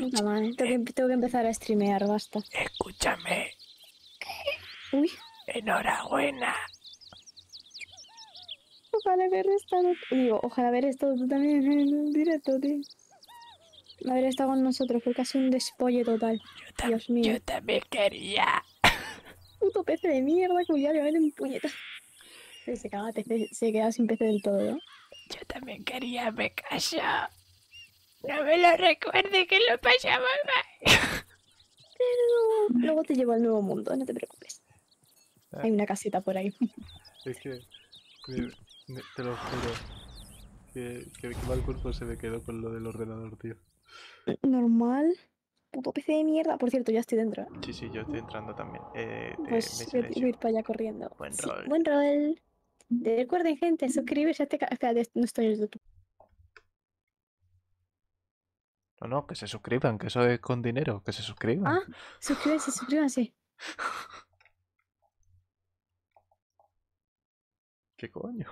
Puta madre, tengo que, tengo que empezar a streamear, basta. Escúchame, Uy, enhorabuena. ojalá haber estado. Digo, ojalá haber estado tú también en el directo, tío. Haber estado con nosotros, ha sido un despolle total. Yo, Dios mío. yo también quería. Puto PC de mierda, que ya le meten puñetas. Sí, Se, PC se queda sin PC del todo, ¿no? Yo también quería, me callo. No me lo recuerde que lo pasamos mal. Pero luego te llevo al nuevo mundo, no te preocupes. Ah. Hay una casita por ahí. Es que. me- me- te lo juro. Que, que, que mal cuerpo se me quedó con lo del ordenador, tío. Normal. Puto PC de mierda. Por cierto, ya estoy dentro. ¿eh? Sí, sí, yo estoy entrando también. Eh, Pues voy a- silencio. voy a ir para allá corriendo. Buen Sí, rol. Buen rol. Recuerden, gente, suscribirse a este canal. Espérate, no estoy en YouTube. No, no, que se suscriban, que eso es con dinero, que se suscriban. Ah, suscríbanse, suscríbanse. ¿Qué coño?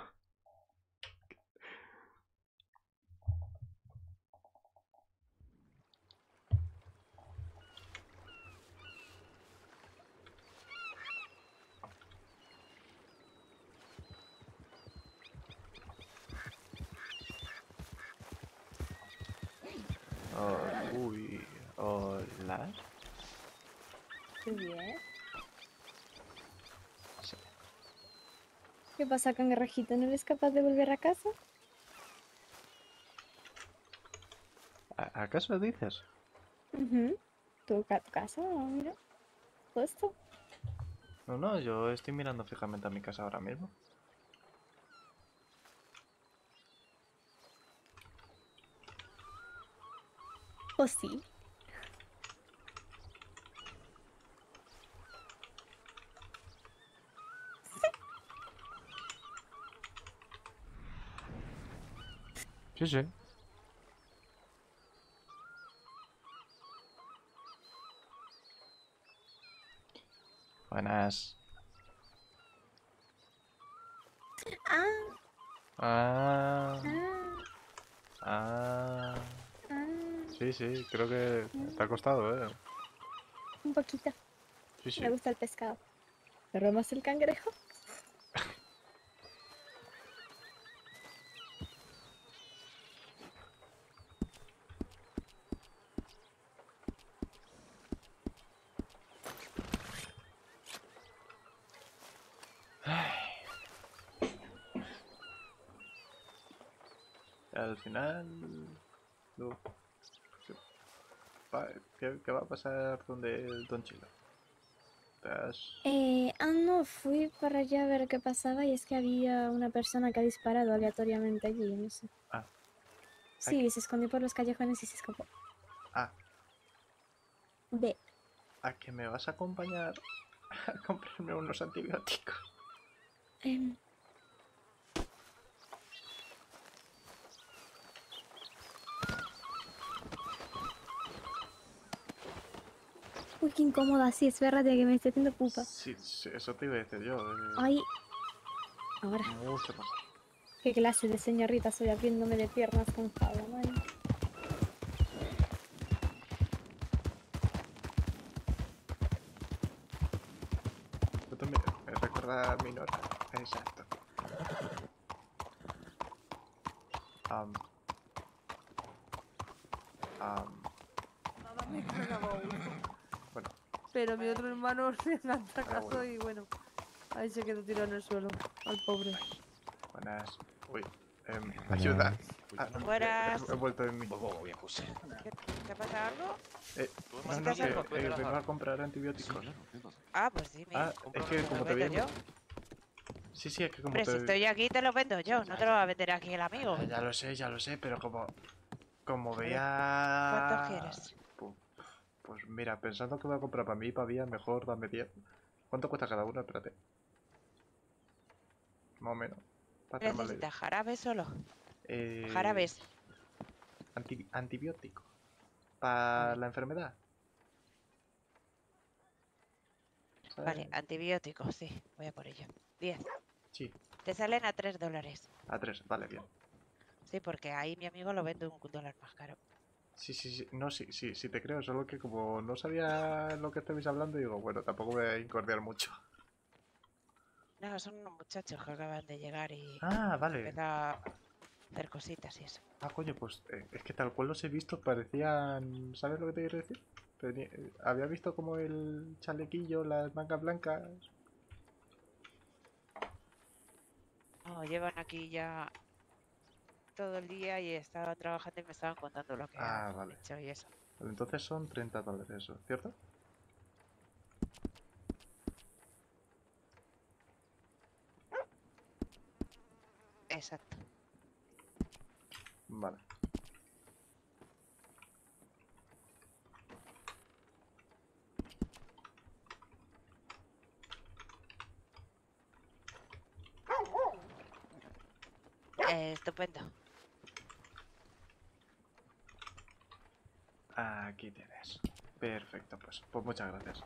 Oh, uy, hola. Muy bien. ¿Qué pasa, cangrejito? ¿No eres capaz de volver a casa? ¿A- ¿Acaso dices? Ujú. ¿Tu, ca- tu casa? Mira. Justo. No, no, yo estoy mirando fijamente a mi casa ahora mismo. ¿O sí? Sí, sí. Buenas. Ah, Ah, ah, ah. ah. Sí, sí, creo que te ha costado, ¿eh? Un poquito. Sí, sí. Me gusta el pescado. ¿Pero más el cangrejo? Al final... ¿Qué va, qué- va a pasar donde el Don Chilo? ¿Te has- Eh, ah, no, fui para allá a ver qué pasaba y es que había una persona que ha disparado aleatoriamente allí, no sé. Ah. Sí, se escondió por los callejones y se escapó. Ah, Ve, ¿a que me vas a acompañar a comprarme unos antibióticos? em, Uy, qué incómoda, sí, es verdad que me estoy haciendo pupa. Sí, sí, eso te iba a decir yo. eh, Ay. Ahora, Mucho más. qué clase de señorita soy abriéndome de piernas con jabón, ay. Yo también me recuerda a mi nota. Exacto. Am. Am, Nada, me cagaba uno. bueno, Pero mi otro hermano caso bueno. y bueno. Ahí se quedó tirado en el suelo. Al pobre. buenas. Uy, em, ayuda. Ah, Buenas. He, he vuelto en mí. ¿Qué, ¿Te pasa algo? Eh, no, no, eh, vengo a comprar antibióticos. Ah, pues dime. Ah, es que como te vendo veo. yo? Sí, sí, es que como te si estoy aquí te lo vendo yo, no te lo va a vender aquí el amigo. Ah, Ya lo sé, ya lo sé, pero como. Como veía. ¿Cuántos quieres? Pu- Pues mira, pensando que voy a comprar para mí y para Vía, mejor dame 10. ¿Cuánto cuesta cada uno? Espérate. Más o menos. ¿Necesitas jarabes solo? Eh, Jarabes. anti- antibiótico. Para la enfermedad. Vale, ¿sabes? antibióticos, sí, voy a por ello. 10. Sí, Te salen a 3 dólares. a 3, vale, bien. Sí, porque ahí mi amigo lo vende un dólar más caro. Sí, sí, sí. No, sí, sí, sí te creo. Solo que como no sabía lo que estabais hablando, digo, bueno, tampoco voy a incordiar mucho. No, son unos muchachos que acaban de llegar y Ah, vale. a hacer cositas y eso. Ah, coño, pues eh, es que tal cual los he visto, parecían... ¿Sabes lo que te quiero decir? Tenía- eh, había visto como el chalequillo, las mangas blancas. No, llevan aquí ya todo el día y estaba trabajando y me estaban contando lo que Ah, vale. hecho y eso. Vale, entonces son 30 dólares eso, ¿cierto? Exacto. Vale. Eh, estupendo. Aquí tienes. Perfecto, pues, pues muchas gracias.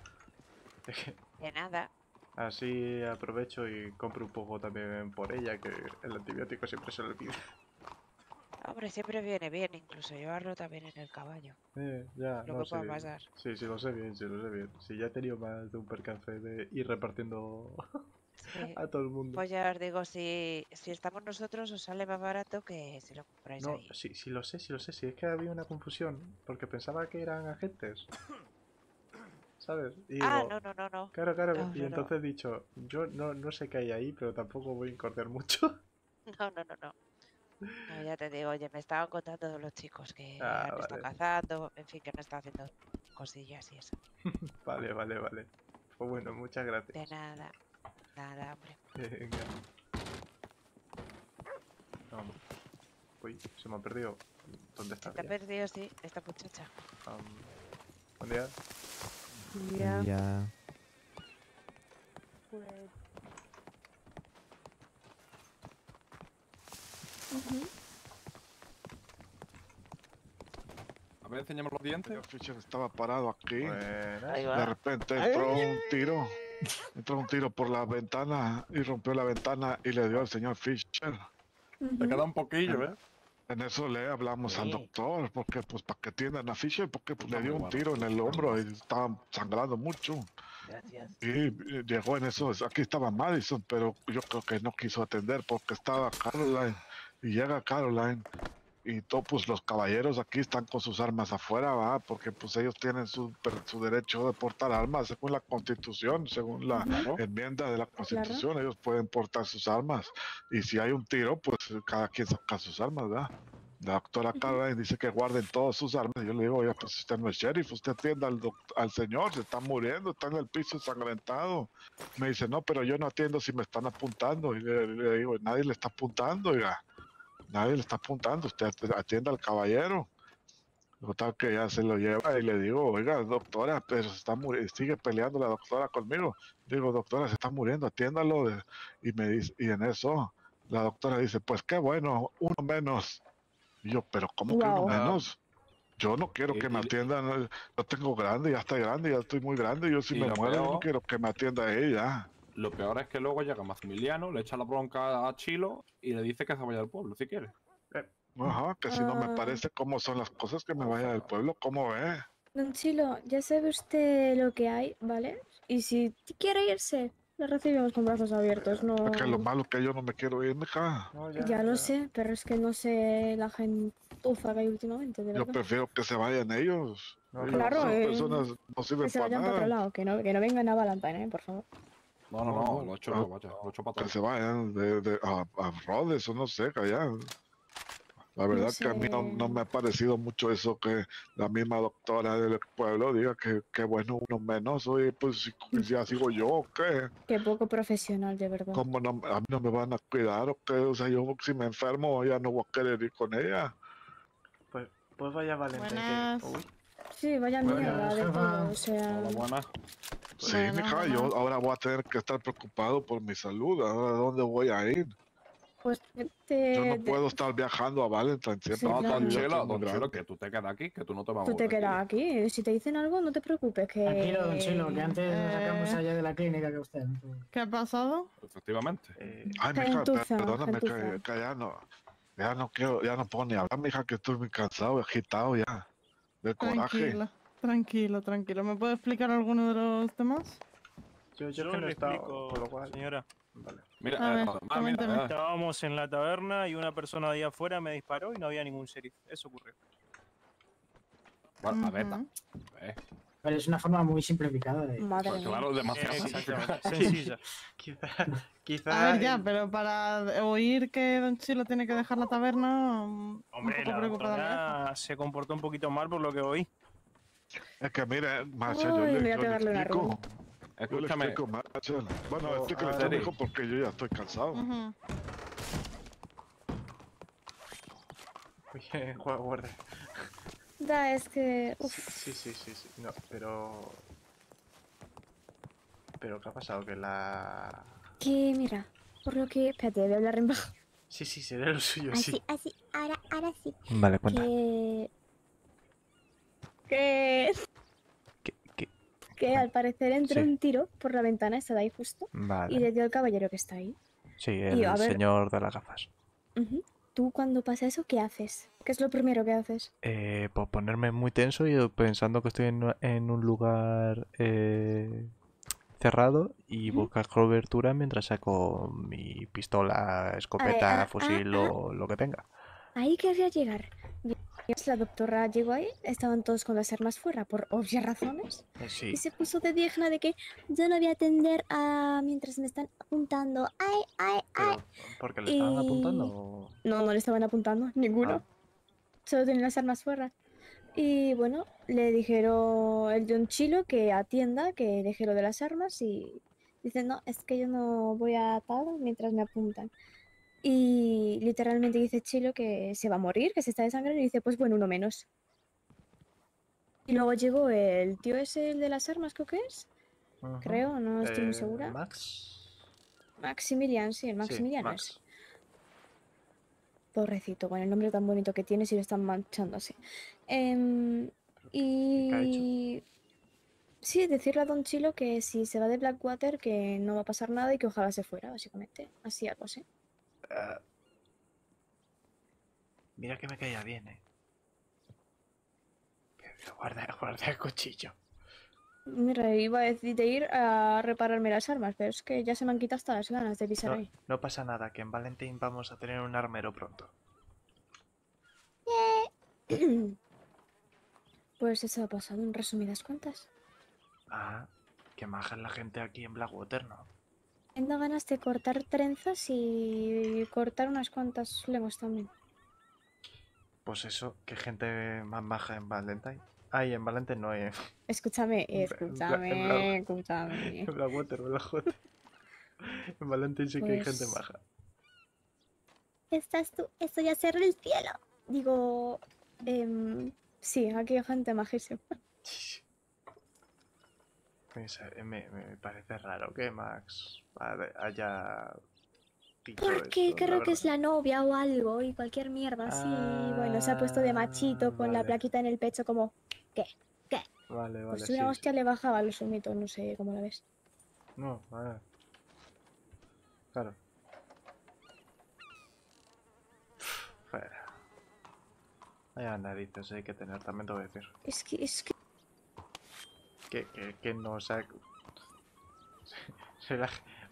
De nada. Así aprovecho y compro un poco también por ella, que el antibiótico siempre se le olvida. Hombre, siempre viene bien incluso llevarlo también en el caballo. Eh, ya, Lo no, que pueda sí. pasar. Sí, sí, lo sé bien, sí, lo sé bien. Sí, ya he tenido más de un percance de ir repartiendo Sí. a todo el mundo. Pues ya os digo, si, si estamos nosotros os sale más barato que si lo compráis No, ahí. sí, sí lo sé, sí lo sé, sí es que había una confusión, porque pensaba que eran agentes. ¿Sabes? Y Ah, digo, no, no, no, no. Claro, claro, No, y entonces he dicho, yo no, no sé qué hay ahí, pero tampoco voy a incordiar mucho. No, no, no, no. No, ya te digo, oye, me estaban contando los chicos que Ah, han estado cazando, en fin, que no están haciendo cosillas y eso. Vale, vale, vale. Pues bueno, muchas De gracias. nada, nada, hombre. Venga. Vamos. Uy, se me ha perdido. ¿Dónde está? Se te ha perdido, sí, esta muchacha. Am, buen día. Ya. Ya. Pues, Ujú. A ver, enséñame los dientes. Fisher estaba parado aquí. Ahí De repente entró un tiro. Entró un tiro por la ventana y rompió la ventana y le dio al señor Fisher. Ujú. queda un poquillo, ¿eh? En eso le hablamos al doctor, porque pues para que atiendan a Fisher, porque pues, le dio un tiro en el hombro y estaba sangrando mucho. Gracias. Y eh, llegó en eso, aquí estaba Madison, pero yo creo que no quiso atender porque estaba Caroline. Y llega Caroline y todos pues, los caballeros aquí están con sus armas afuera, va, porque pues ellos tienen su, su derecho de portar armas según la constitución, según la Claro. enmienda de la constitución, ellos pueden portar sus armas. Y si hay un tiro, pues cada quien saca sus armas, ¿verdad? La doctora Caroline dice que guarden todas sus armas. Yo le digo, oye, pues usted no es sheriff, usted atienda al, al señor, se está muriendo, está en el piso ensangrentado. Me dice, no, pero yo no atiendo si me están apuntando. Y le, le digo, nadie le está apuntando, oiga. Nadie le está apuntando, usted at- atienda al caballero. Total que ya se lo lleva y le digo, oiga, doctora, pero se está sigue peleando la doctora conmigo. Digo, doctora, se está muriendo, atiéndalo. Y me dice, y en eso la doctora dice, pues qué bueno, uno menos. Y yo, pero ¿cómo que uno menos? Yo no quiero Y- que me y- atiendan, eh, yo tengo grande, ya estoy grande, ya estoy muy grande, yo si me muero, no quiero que me atienda ella. Lo peor es que luego llega Maximiliano, le echa la bronca a Chilo y le dice que se vaya al pueblo, si quiere. Ajá, que si no me Ah. parece cómo son las cosas que me vaya del pueblo, ¿cómo ve? Don Chilo, ya sabe usted lo que hay, ¿vale? Y si quiere irse, le recibimos con brazos abiertos, no... Es que lo malo que yo no me quiero ir, mija. No, Ya lo sé, pero es que no sé la gentuza que hay últimamente, de Yo prefiero que se vayan ellos. No, Claro, eh, personas no sirven Que se para vayan para otro nada. lado, que no, que no vengan a Valentine, ¿eh? Por favor. No, no, No, no, no, lo yo, vaya, lo para Que atrás. se vayan de, de- a, a Rhodes o no sé, allá. La verdad que a mí no, no sé. me ha parecido mucho eso que la misma doctora del pueblo diga que, que bueno, uno menos. Oye, pues si, si ya sigo yo o qué. Qué poco profesional, de verdad. ¿Cómo no, a mí no me van a cuidar o qué? O sea, yo si me enfermo ya no voy a querer ir con ella. Pues, pues vaya Valentín. que- Buenas. Uy, Sí, vaya mierda de todo, o sea... Hola, buenas. Sí, Bueno, mija, yo ahora voy a tener que estar preocupado por mi salud. Ahora, ¿dónde voy a ir? Pues te... Yo no te- puedo estar viajando a Valentine siempre. Sí, No, claro. muy don grande. que tú te quedas aquí, que tú no te vas a Tú te quedas aquí. aquí. Si te dicen algo, no te preocupes, que... Tranquilo, don Chilo, que antes nos sacamos Eh. allá de la clínica que usted. ¿Qué ha pasado? Efectivamente. eh, Ay, mija, perdóname que, que ya no, ya no quiero, ya no puedo ni hablar, mija, que estoy muy cansado, agitado ya. De coraje. Tranquilo, tranquilo, tranquilo. ¿Me puede explicar alguno de los demás? Yo, yo Yo que no le explico, por lo cual... señora. Vale. Mira, A ver, ah, mira, coméntame. eh, Estábamos en la taberna y una persona de ahí afuera me disparó y no había ningún sheriff. Eso ocurrió. bueno, a ver, eh, Pero es una forma muy simplificada de. Madre pues claro, demasiado. Exactamente. Sencilla. Quizá, quizá A ver, ya, pero para oír que Don Chilo tiene que dejar la taberna, mm, Hombre, un poco la doctora se comportó un poquito mal por lo que oí. Es que mire, Marcel, yo le, yo le explico. ruma. Yo le Escúchame, explico, Marcel. Bueno, Oh, explíquele ah, tú, mijo, porque yo ya estoy cansado. Ujú. Oye, gua- guarda. Da, es que. Uf, Sí, sí, sí, sí. No, pero... Pero ¿qué ha pasado? Que la... que mira, por lo que. Espérate, voy a hablar en bajo. Sí, sí, sería lo suyo, sí. Así, así, ahora, ahora sí. Vale, Que. Que. ¿Qué, qué? Que al parecer entró Sí. un tiro por la ventana, esta de ahí justo, y Vale. le dio al caballero que está ahí. Sí, Y, el ver- señor de las gafas. Ujú. Tú cuando pasa eso, ¿qué haces? ¿Qué es lo primero que haces? Eh, pues ponerme muy tenso y pensando que estoy en, en un lugar eh, cerrado y Ujú. buscar cobertura mientras saco mi pistola, escopeta, ah, fusil ah. o lo que tenga. Ahí querría llegar. La doctora llegó ahí, estaban todos con las armas fuera por obvias razones. Eh, Sí. Y se puso de digna de que yo no voy a atender a mientras me están apuntando. ¡Ay, ay, ay! ¿porque le estaban apuntando? o- No, no le estaban apuntando, ninguno. Ah. Solo tenían las armas fuera. Y bueno, le dijeron el John Chilo que atienda, que deje lo de las armas y dice, no, es que yo no voy a atar mientras me apuntan. Y literalmente dice Chilo que se va a morir, que se está desangrando y dice, pues bueno, uno menos. Y luego llegó el tío ese, el de las armas, creo que es. Creo, no estoy muy Eh, segura. Max. Maximilian, sí, el Sí, Maximiliano Max. ese. Pobrecito, con el nombre tan bonito que tienes y lo están manchando así. Em, ¿Qué ha hecho? y sí, decirle a Don Chilo que si se va de Blackwater que no va a pasar nada y que ojalá se fuera, básicamente. Así algo así. Ah. Mira que me caía bien, eh. Pero guarda, guarda el cuchillo. Mira, iba a decir de ir a repararme las armas, pero es que ya se me han quitado hasta las ganas de pisar No, ahí. no pasa nada, que en Valentín vamos a tener un armero pronto. Pues eso ha pasado en resumidas cuentas. Ah, que maja la gente aquí en Blackwater, ¿no? Tengo ganas de cortar trenzas y cortar unas cuantas lenguas también. Pues eso, que gente más maja en Valentine. Ay, en Valentine no, eh. Escúchame, En en en escúchame, escúchame. En Blackwater, Blackwater. En Valentine sí que hay gente Pues- maja. Estás tú, estoy a cerrar el cielo. Digo, em, sí, aquí hay gente majísima. Pues, me, me parece raro que Max ha- haya dicho Porque esto, creo que es la novia o algo y cualquier mierda así. Bueno, se ha puesto de machito con la vale. plaquita en el pecho como, Vale, vale, pues sí, una sí. hostia le bajaba los humitos, no sé cómo la ves. No, vale. Claro. Fuera. Vaya narices hay que tener, también te voy a decir. Es que, es que, Que, que, que no, o sea...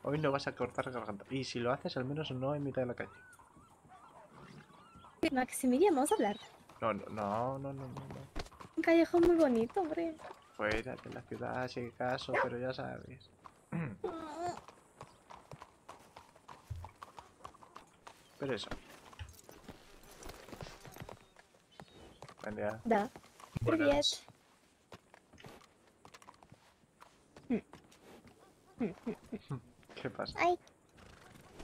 Hoy no vas a cortar garganta. Y si lo haces, al menos no en mitad de la calle. Maximiliano, vamos a hablar. No, no, no, no, no, no. Un callejón muy bonito, hombre. Fuera de la ciudad, si caso, pero ya sabes. Pero eso. Buen día. Da. Buenas. ¿Qué pasa? Ay.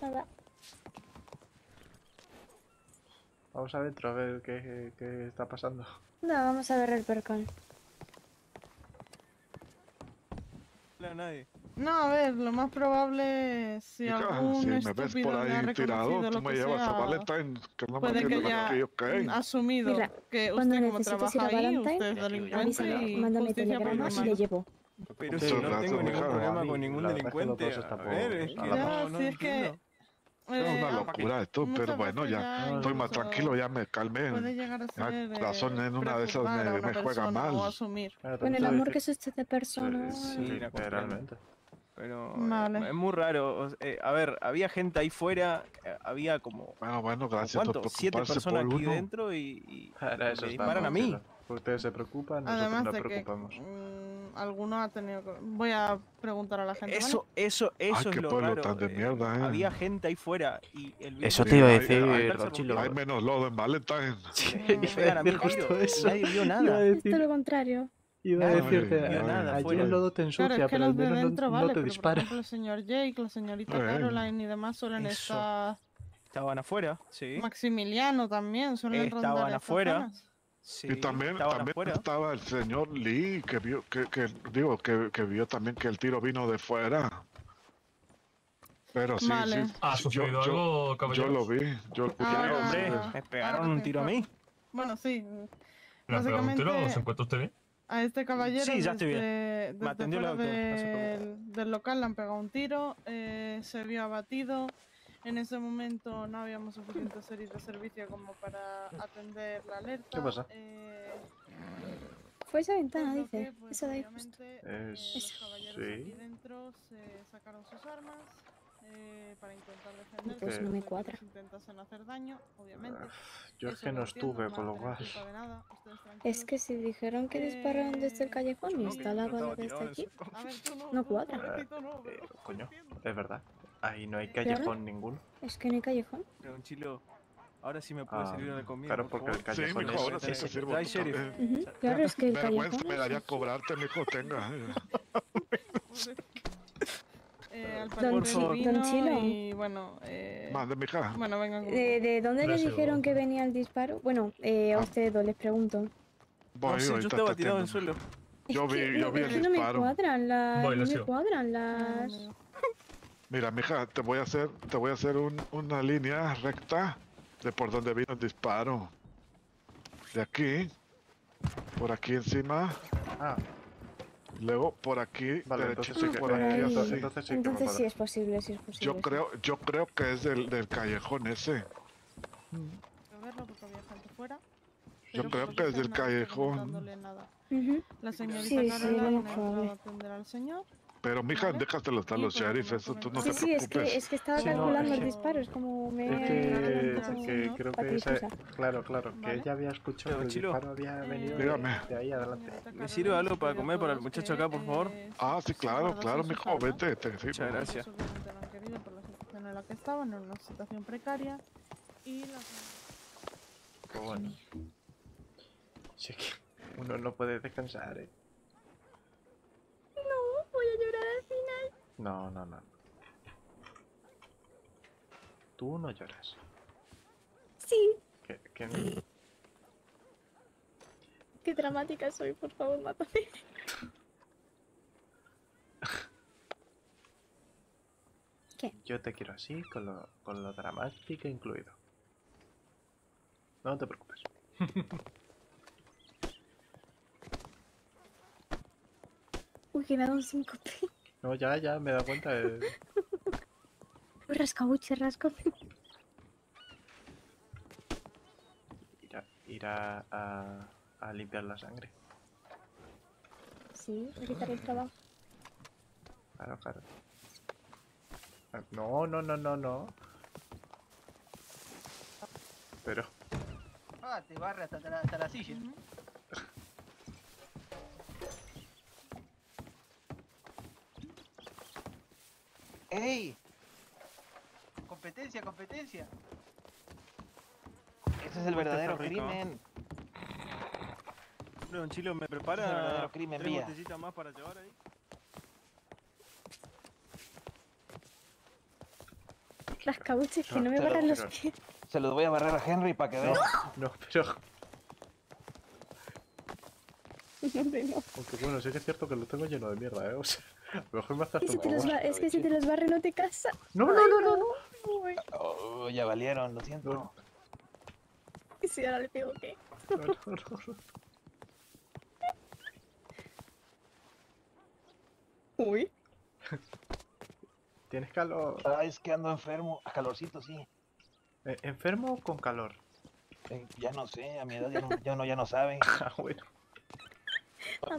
Nada. Vamos adentro a ver qué, qué está pasando. No, vamos a ver el percón. No, nadie. No, a ver, lo más probable es si algún si me ves estúpido por me ha ahí tirado, tú me que llevas a sea, Valentine, que no me puede que entiendo ya que yo ha asumido Mira, que usted como trabaja a ahí, usted es delincuente y mándame telegramas y le llevo. Pero si no tengo ningún problema con ningún la es delincuente. A ver, es que la Si es que- entiendo. Es Eh, una locura esto, pero bueno, ya estoy más tranquilo, ya me calmé. Puede llegar a Ya, ser. el corazón eh, en una de esas me, me juega persona mal. Bueno, el amor que dice- sostiene personas. Sí, Sí, la comprendo. literalmente. Pero eh, Vale. es muy raro. eh, a ver, había gente ahí fuera, eh, había como Bueno, bueno, gracias ¿cuánto? siete personas por aquí uno. dentro y, y eso me disparan a mí. Ustedes se preocupan, nosotros Además nos de que preocupamos. mm, alguno ha tenido. que- Voy a preguntar a la gente. ¿vale? Eso, eso, eso qué es lo pueblo raro. tan de eh, mierda, eh. Había gente ahí fuera y el Eso te iba a Sí, decir, hay- Don Don Chilo. Hay menos lodo en Valentine. y me pegan a mí Justo eso. nadie vio Iba nada. Decir, todo lo contrario. iba a decir que nada allí el lodo te Claro, ensucia, es que pero al menos no- dentro, no, vale, te pero dispara. por ejemplo el señor Jake, la señorita Eh. Caroline y demás suelen Eso. estar... Estaban afuera, sí. Maximiliano también, suelen Estaban afuera. zonas. Sí y también, también estaba el señor Lee, que vio, que, que digo, que, que vio también que el tiro vino de fuera. Pero sí, Vale. sí. ¿Ha yo, yo, algo, yo lo vi, yo escuché Ah, algo, Hombre, sí. me pegaron un tiro a mí. Bueno, sí. ¿Le han pegado un tiro se encuentra usted bien? A este caballero Sí, ya estoy bien. desde, Me desde atendió la del, del local le han pegado un tiro, eh, se vio abatido. En ese momento no habíamos suficientes series de servicio como para atender la alerta. ¿Qué pasa? eh, Fue esa por ventana, dice. que, pues, Esa de ahí justo. eh, Es- los caballeros sí. aquí dentro se sacaron sus armas eh, para intentar defenderse. Pues no me cuadra. les intentasen hacer daño, obviamente. Yo es que no estuve, a lo cual. nada, Es que si dijeron que dispararon desde el Eh, callejón y está la bala desde aquí. suelo. A ver, tú no, cuadra. Eh, coño, es verdad. Ahí no hay callejón ninguno. Es que no hay callejón. Pero un chilo, ahora sí me puede Ah, servir una comida. claro, por porque el favor. Sí, callejón mijo, ahora ese- sí Eh, te sirvo. trae sheriff. Eh, Ujú, Claro, es que el Vergüenza callejón. me daría es- cobrarte, mijo, tenga. eh. Eh, al Don Chi- Don Chilo. y bueno, eh, mija. bueno, vengan con- ¿De, de dónde les Gracias, dijeron que venía el disparo? Bueno, eh, a Ah. ustedes dos les pregunto. Voy, No sé, yo estaba te tirado en el suelo. Yo Es vi, yo vi es el que no me disparo. cuadran las. Voy, no me cuadran No, las. No, no. Mira, mija, te voy a hacer, te voy a hacer un- una línea recta de por donde vino el disparo. De aquí, por aquí encima, Ah, luego por aquí, vale, entonces sí que, por aquí. así. entonces, entonces sí Entonces sí es posible, sí es posible. Yo sí. creo, yo creo que es del, del callejón ese. Quiero verlo porque había gente fuera. Yo creo que es del callejón. nada. Ujú. La señorita Sí, sí, Caroline lo ha más entrado probable. a atender al señor. Pero mija, Vale. déjatelo estar los que sheriffs, eso tú no Sí, te sí, es que, preocupes. es que estaba Sí, no, calculando es el que- disparo, es como me Es que, que creo que esa, claro, claro, que Vale. ella había escuchado Pero, que el Chilo. disparo había Eh, venido de, Dígame. de ahí adelante. ¿Me sirve algo para comer para el muchacho que, acá, por favor? eh, Ah, sí, claro, claro, mijo, vete, te sirvo. Muchas gracias. Por la situación en la que estaban, en una situación precaria. Y la Pero bueno. Sí que uno no puede descansar, eh. No, voy a llorar al final. No, no, no. Tú no lloras. Sí, qué dramática soy, por favor, mátame. yo te quiero así, con lo, con lo dramático incluido. No te preocupes. Uy, que me un. No, ya, ya, me he dado cuenta. eh. Uy, rascabuche, rasco. Ir, a, ir a, a, a limpiar la sangre. Sí, me quitaré el trabajo. Claro, claro. Ah, No, no, no, no, no. Pero, Ah, te barre hasta, la- hasta la silla. ¡Ey! Competencia, competencia. Ese es el verdadero está rico. crimen. Don Chilo, ¿me Ese es el prepara verdadero crimen, tres botellitas más para llevar ahí? Rascabuche, que No, no me barran los pies. Se los voy a barrer a Henry para que vea. no, pero. Hombre, no. Aunque bueno, sí que es cierto que lo tengo lleno de mierda, ¿eh? O sea, mejor Y si te los más. ba- es que si te los barre no te casa. No, no, no, no, Oh, ya valieron, lo siento. No, Y si ahora le no, no, no, no. Uy. ¿Tienes calor? Ah, es que ando enfermo. A calorcito, sí. Eh, ¿Enfermo o con calor? Eh, ya no sé, a mi edad ya no, ya no, ya no saben. Ah, bueno.